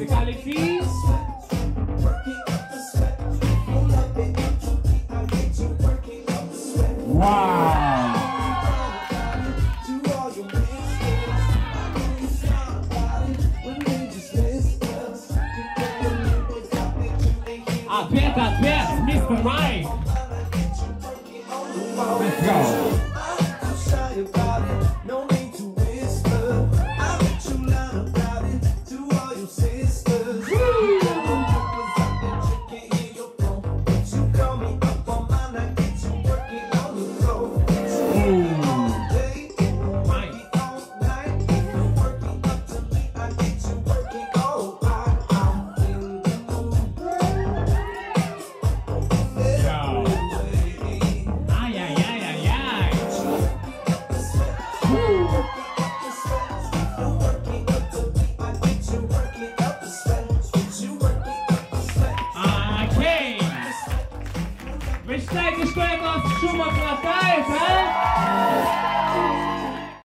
Musicalities. Wow. Aperta as 10, Mr. Mike. Let's go. z tego szkoły nas szuma platajka.